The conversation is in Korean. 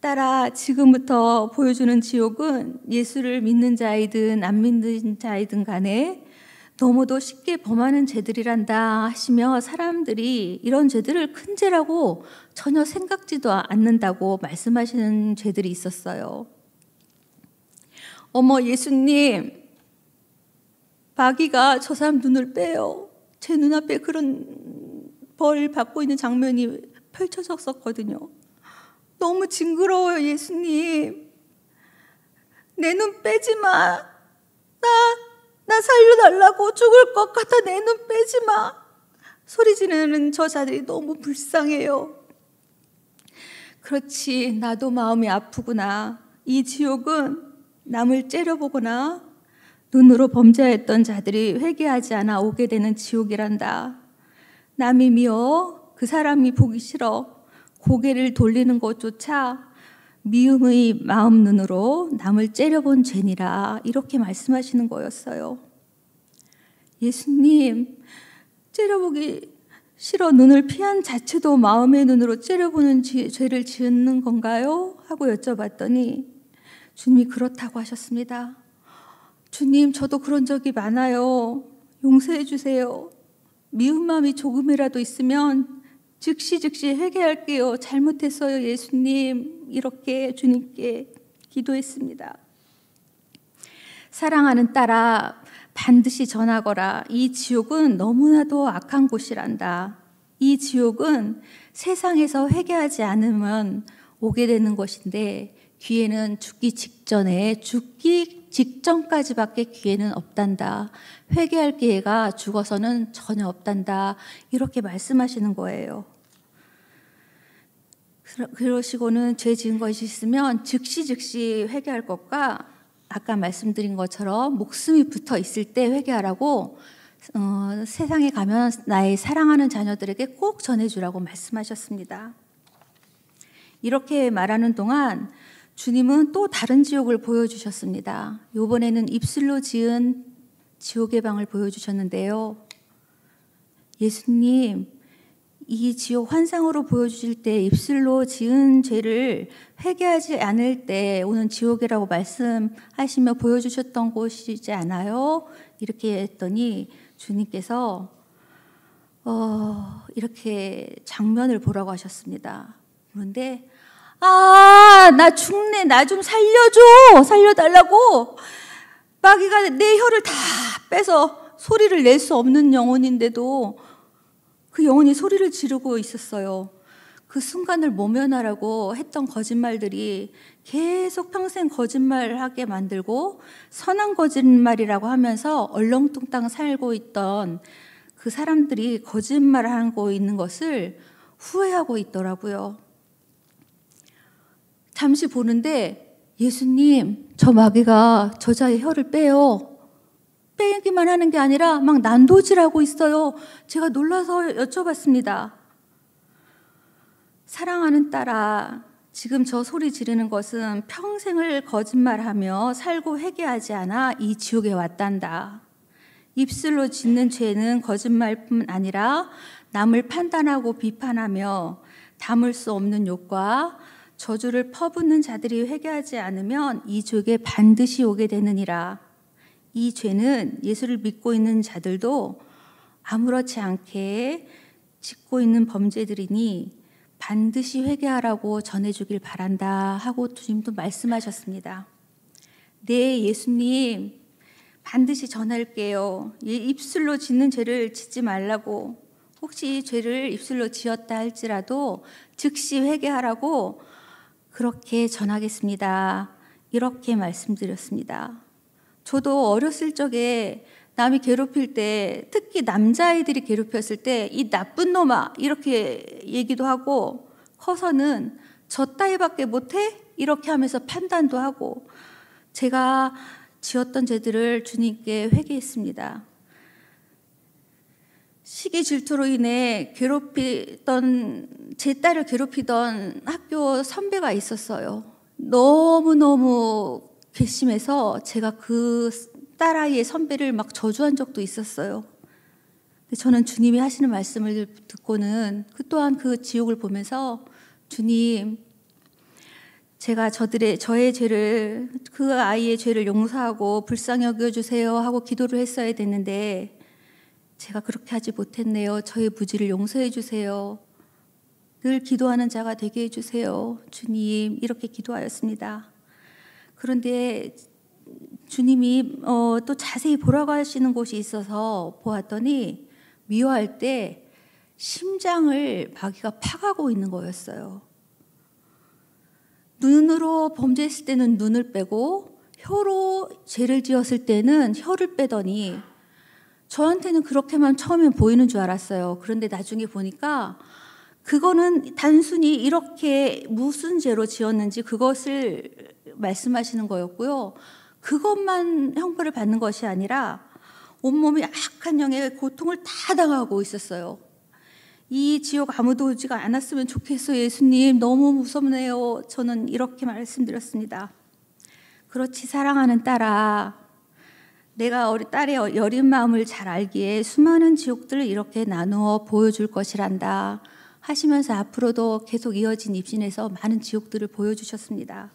따라 지금부터 보여주는 지옥은 예수를 믿는 자이든 안 믿는 자이든 간에 너무도 쉽게 범하는 죄들이란다 하시며 사람들이 이런 죄들을 큰 죄라고 전혀 생각지도 않는다고 말씀하시는 죄들이 있었어요. 어머 예수님, 마귀가 저 사람 눈을 빼요. 제 눈앞에 그런 벌을 받고 있는 장면이 펼쳐졌었거든요. 너무 징그러워요, 예수님. 내 눈 빼지 마. 나, 나 살려달라고 죽을 것 같아. 내 눈 빼지 마. 소리 지르는 저 자들이 너무 불쌍해요. 그렇지, 나도 마음이 아프구나. 이 지옥은 남을 째려보거나 눈으로 범죄했던 자들이 회개하지 않아 오게 되는 지옥이란다. 남이 미워 그 사람이 보기 싫어 고개를 돌리는 것조차 미움의 마음 눈으로 남을 째려본 죄니라 이렇게 말씀하시는 거였어요. 예수님 째려보기 싫어 눈을 피한 자체도 마음의 눈으로 째려보는 죄를 지은 건가요? 하고 여쭤봤더니 주님이 그렇다고 하셨습니다. 주님, 저도 그런 적이 많아요. 용서해 주세요. 미운 마음이 조금이라도 있으면 즉시 즉시 회개할게요. 잘못했어요, 예수님. 이렇게 주님께 기도했습니다. 사랑하는 딸아, 반드시 전하거라. 이 지옥은 너무나도 악한 곳이란다. 이 지옥은 세상에서 회개하지 않으면 오게 되는 것인데 기회는 죽기 직전에 죽기 직전까지밖에 기회는 없단다. 회개할 기회가 죽어서는 전혀 없단다. 이렇게 말씀하시는 거예요. 그러시고는 죄 지은 것이 있으면 즉시 즉시 회개할 것과 아까 말씀드린 것처럼 목숨이 붙어 있을 때 회개하라고 어, 세상에 가면 나의 사랑하는 자녀들에게 꼭 전해주라고 말씀하셨습니다. 이렇게 말하는 동안 주님은 또 다른 지옥을 보여주셨습니다. 이번에는 입술로 지은 지옥의 방을 보여주셨는데요. 예수님, 이 지옥 환상으로 보여주실 때 입술로 지은 죄를 회개하지 않을 때 오는 지옥이라고 말씀하시며 보여주셨던 곳이지 않아요? 이렇게 했더니 주님께서 어, 이렇게 장면을 보라고 하셨습니다. 그런데 아, 나 죽네. 나 좀 살려줘. 살려달라고. 마귀가 내 혀를 다 빼서 소리를 낼 수 없는 영혼인데도 그 영혼이 소리를 지르고 있었어요. 그 순간을 모면하라고 했던 거짓말들이 계속 평생 거짓말하게 만들고 선한 거짓말이라고 하면서 얼렁뚱땅 살고 있던 그 사람들이 거짓말하고 있는 것을 후회하고 있더라고요. 잠시 보는데 예수님, 저 마귀가 저자의 혀를 빼요. 빼기만 하는 게 아니라 막 난도질하고 있어요. 제가 놀라서 여쭤봤습니다. 사랑하는 딸아, 지금 저 소리 지르는 것은 평생을 거짓말하며 살고 회개하지 않아 이 지옥에 왔단다. 입술로 짓는 죄는 거짓말뿐 아니라 남을 판단하고 비판하며 담을 수 없는 욕과 저주를 퍼붓는 자들이 회개하지 않으면 이 죄에 반드시 오게 되느니라. 이 죄는 예수를 믿고 있는 자들도 아무렇지 않게 짓고 있는 범죄들이니 반드시 회개하라고 전해주길 바란다 하고 주님도 말씀하셨습니다. 네, 예수님, 반드시 전할게요. 입술로 짓는 죄를 짓지 말라고. 혹시 죄를 입술로 지었다 할지라도 즉시 회개하라고 그렇게 전하겠습니다. 이렇게 말씀드렸습니다. 저도 어렸을 적에 남이 괴롭힐 때, 특히 남자아이들이 괴롭혔을 때, 이 나쁜 놈아! 이렇게 얘기도 하고, 커서는 저 따위밖에 못해? 이렇게 하면서 판단도 하고, 제가 지었던 죄들을 주님께 회개했습니다. 시기 질투로 인해 괴롭히던 제 딸을 괴롭히던 학교 선배가 있었어요. 너무너무 괘씸해서 제가 그 딸아이의 선배를 막 저주한 적도 있었어요. 저는 주님이 하시는 말씀을 듣고는 그 또한 그 지옥을 보면서 주님, 제가 저들의 저의 죄를 그 아이의 죄를 용서하고 불쌍히 여겨 주세요 하고 기도를 했어야 됐는데 제가 그렇게 하지 못했네요. 저의 부지를 용서해 주세요. 늘 기도하는 자가 되게 해 주세요. 주님 이렇게 기도하였습니다. 그런데 주님이 어, 또 자세히 보라고 하시는 곳이 있어서 보았더니 미워할 때 심장을 마귀가 파가고 있는 거였어요. 눈으로 범죄했을 때는 눈을 빼고 혀로 죄를 지었을 때는 혀를 빼더니 저한테는 그렇게만 처음엔 보이는 줄 알았어요. 그런데 나중에 보니까 그거는 단순히 이렇게 무슨 죄로 지었는지 그것을 말씀하시는 거였고요. 그것만 형벌을 받는 것이 아니라 온몸이 악한 영의 고통을 다 당하고 있었어요. 이 지옥 아무도 오지가 않았으면 좋겠어요, 예수님. 너무 무섭네요. 저는 이렇게 말씀드렸습니다. 그렇지, 사랑하는 딸아. 내가 우리 딸의 여린 마음을 잘 알기에 수많은 지옥들을 이렇게 나누어 보여줄 것이란다. 하시면서 앞으로도 계속 이어진 입신에서 많은 지옥들을 보여주셨습니다.